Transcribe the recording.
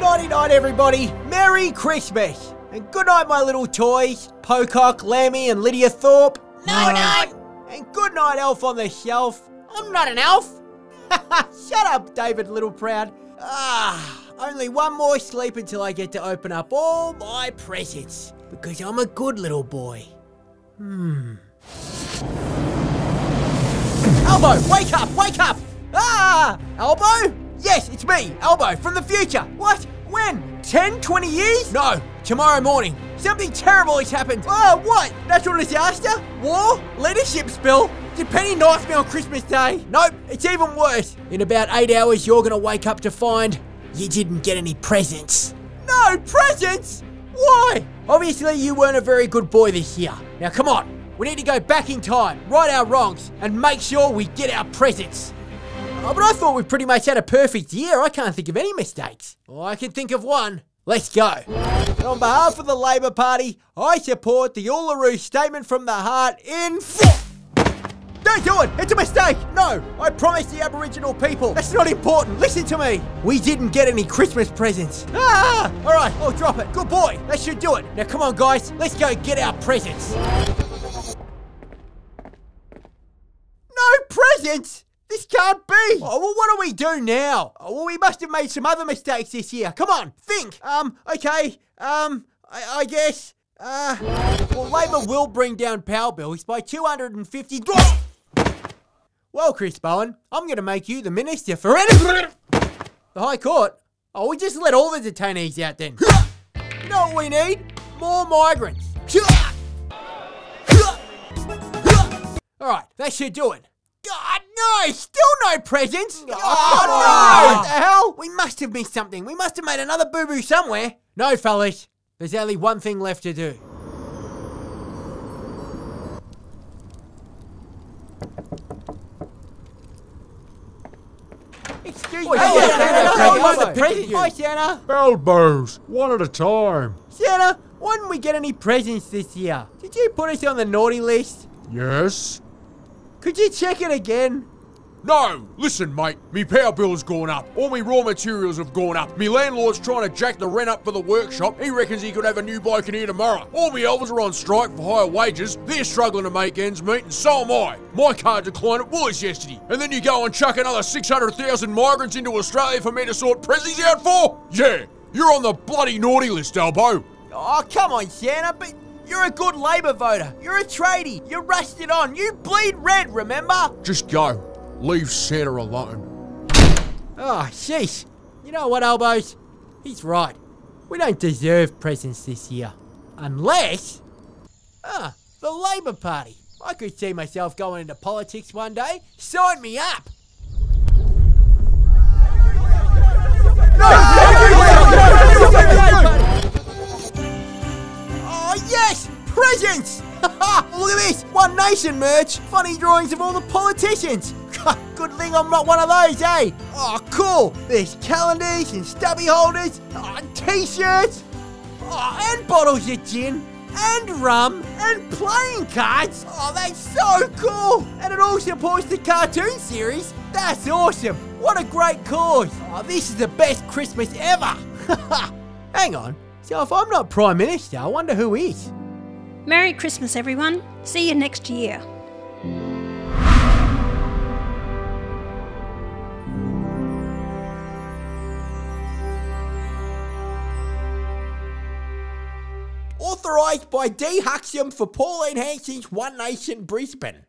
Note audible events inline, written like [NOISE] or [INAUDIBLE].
Nighty night, everybody. Merry Christmas. And good night, my little toys. Pocock, Lambie, and Lydia Thorpe. No, no. And good night, Elf on the Shelf. I'm not an elf. [LAUGHS] Shut up, David Littleproud. Ah, only one more sleep until I get to open up all my presents. Because I'm a good little boy. Hmm. Albo, wake up, wake up! Ah! Albo? Yes, it's me, Albo, from the future. What? When? 10, 20 years? No, tomorrow morning. Something terrible has happened. Oh, what? Natural disaster? War? Leadership spill? Did Penny knife me on Christmas Day? Nope, it's even worse. In about eight hours, you're gonna wake up to find you didn't get any presents. No presents? Why? Obviously, you weren't a very good boy this year. Now, come on. We need to go back in time, right our wrongs, and make sure we get our presents. Oh, but I thought we pretty much had a perfect year. I can't think of any mistakes. Oh, I can think of one. Let's go. On behalf of the Labor Party, I support the Uluru Statement from the Heart in. Don't do it! It's a mistake! No! I promised the Aboriginal people. That's not important. Listen to me. We didn't get any Christmas presents. Ah! Alright, I'll drop it. Good boy. That should do it. Now come on, guys. Let's go get our presents. No presents? This can't be! Oh, well, what do we do now? Oh, well, we must have made some other mistakes this year. Come on, think! Um, okay, um, I, I guess, uh, well, Labor will bring down power bills by 250 Well, Chris Bowen, I'm going to make you the Minister for any- The High Court? Oh, we just let all the detainees out then. [LAUGHS] You know what we need? More migrants. [LAUGHS] Alright, that should do it. God, no! Still no presents! Oh, no! What the hell? We must have missed something. We must have made another boo-boo somewhere. No, fellas. There's only one thing left to do. Excuse me. Hey, Santa, Hey, hey, the hey, present. Hi, Santa. Albos, one at a time. Santa, why didn't we get any presents this year? Did you put us on the naughty list? Yes? Could you check it again? No! Listen, mate, me power bill's gone up. All me raw materials have gone up. Me landlord's trying to jack the rent up for the workshop. He reckons he could have a new bloke in here tomorrow. All me elves are on strike for higher wages. They're struggling to make ends meet, and so am I. My car declined at Woolies yesterday. And then you go and chuck another 600,000 migrants into Australia for me to sort presents out for? Yeah, you're on the bloody naughty list, Albo. Oh, come on, Santa, but you're a good Labor voter. You're a tradie. You're rusted on. You bleed red, remember? Just go. Leave Santa alone. Oh, sheesh. You know what, Albos? He's right. We don't deserve presents this year. Unless. Ah, the Labor Party. I could see myself going into politics one day. Sign me up! One Nation merch! Funny drawings of all the politicians! [LAUGHS] Good thing I'm not one of those, eh? Oh, cool! There's calendars and stubby holders, oh, t-shirts, oh, and bottles of gin, and rum, and playing cards! Oh, that's so cool! And it all supports the cartoon series! That's awesome! What a great cause! Oh, this is the best Christmas ever! [LAUGHS] Hang on. So if I'm not Prime Minister, I wonder who is? Merry Christmas, everyone. See you next year. Authorised by D. Huxium for Pauline Hanson's One Nation Brisbane.